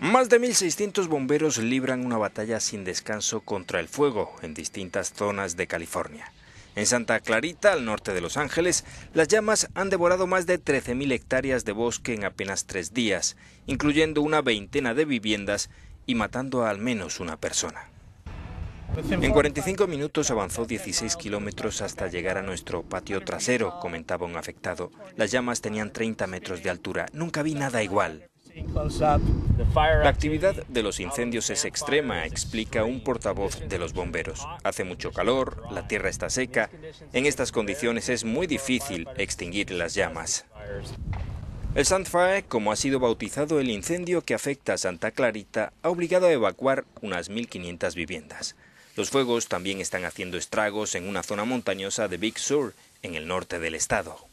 Más de 1.600 bomberos libran una batalla sin descanso contra el fuego en distintas zonas de California. En Santa Clarita, al norte de Los Ángeles, las llamas han devorado más de 13.000 hectáreas de bosque en apenas tres días, incluyendo una veintena de viviendas y matando a al menos una persona. En 45 minutos avanzó 16 kilómetros hasta llegar a nuestro patio trasero, comentaba un afectado. Las llamas tenían 30 metros de altura. Nunca vi nada igual. La actividad de los incendios es extrema, explica un portavoz de los bomberos. Hace mucho calor, la tierra está seca. En estas condiciones es muy difícil extinguir las llamas. El Sandfire, como ha sido bautizado el incendio que afecta a Santa Clarita, ha obligado a evacuar unas 1.500 viviendas. Los fuegos también están haciendo estragos en una zona montañosa de Big Sur, en el norte del estado.